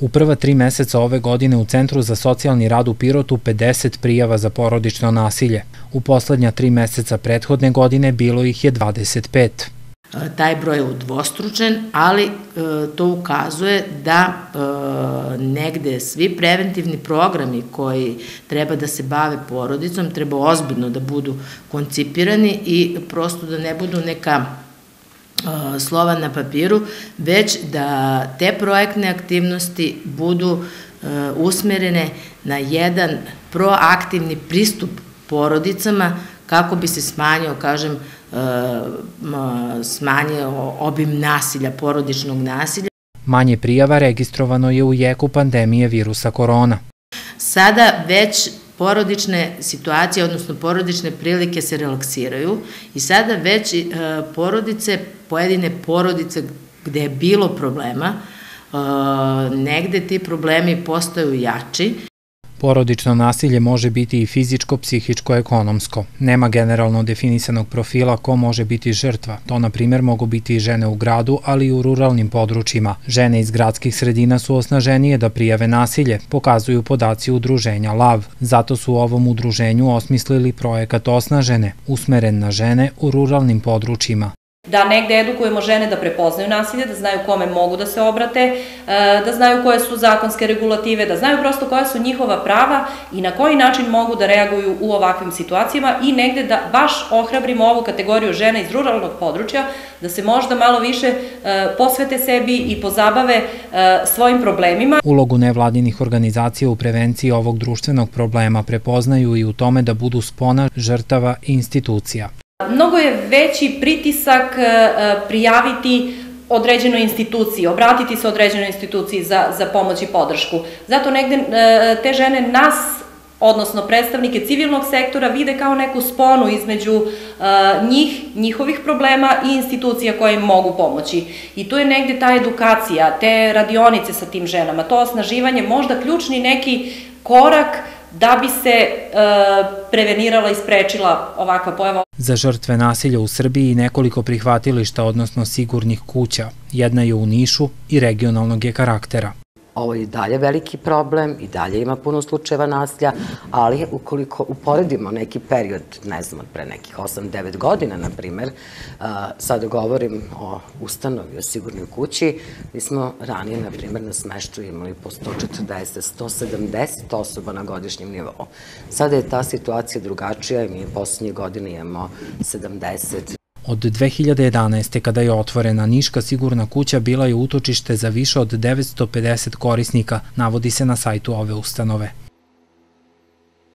U prva tri meseca ove godine u Centru za socijalni rad u Pirotu 50 prijava za porodično nasilje. U poslednja tri meseca prethodne godine bilo ih je 25. Taj broj je udvostručen, ali e, to ukazuje da e, negde svi preventivni programi koji treba da se bave porodicom treba ozbiljno da budu koncipirani i prosto da ne budu neka slova na papiru, već da te projektne aktivnosti budu usmerene na jedan proaktivni pristup porodicama kako bi se smanjio, kažem, smanjio obim nasilja, porodičnog nasilja. Manje prijava registrovano je u jeku pandemije virusa korona. Sada već porodične situacije, odnosno porodične prilike se relaksiraju i sada već e, porodice, pojedine porodice gde je bilo problema, e, negde ti problemi postaju jači Porodično nasilje može biti i fizičko, psihičko, ekonomsko. Nema generalno definisanog profila ko može biti žrtva. To, na primjer, mogu biti i žene u gradu, ali i u ruralnim područjima. Žene iz gradskih sredina su osnaženije da prijave nasilje, pokazuju podaci udruženja LAV. Zato su u ovom udruženju osmislili projekat Osnažene, usmeren na žene u ruralnim područjima da negde edukujemo žene da prepoznaju nasilje, da znaju kome mogu da se obrate, e, da znaju koje su zakonske regulative, da znaju prosto koja su njihova prava i na koji način mogu da reaguju u ovakvim situacijama i negde da baš ohrabrimo ovu kategoriju žena iz ruralnog područja, da se možda malo više e, posvete sebi i pozabave e, svojim problemima. Ulogu nevladinih organizacija u prevenciji ovog društvenog problema prepoznaju i u tome da budu spona žrtava institucija. Mnogo je veći pritisak e, e, prijaviti određenoj instituciji, obratiti se određenoj instituciji za, pomoć i podršku. Zato negde e, te žene nas odnosno predstavnike civilnog sektora vide kao neku sponu između njih, njihovih problema i institucija koje im mogu pomoći. I tu je negde ta edukacija, te radionice sa tim ženama, to osnaživanje, možda ključni neki korak da bi se e, prevenirala i sprečila ovakva pojava. Za žrtve nasilja u Srbiji nekoliko prihvatilišta, odnosno sigurnih kuća. Jedna je u Nišu i regionalnog je karaktera. Ovo je i dalje veliki problem, i dalje ima puno slučajeva nasilja, ali ukoliko uporedimo neki period, ne znam, pre nekih 8-9 godina, na primer, sada govorim o ustanovi, o sigurnoj kući, mi smo ranije, na primer, na smeštu imali po 140-170 osoba na godišnjem nivou. Sada je ta situacija drugačija i mi poslednje godine imamo 70 Od 2011. kada je otvorena Niška sigurna kuća bila je utočište za više od 950 korisnika, navodi se na sajtu ove ustanove.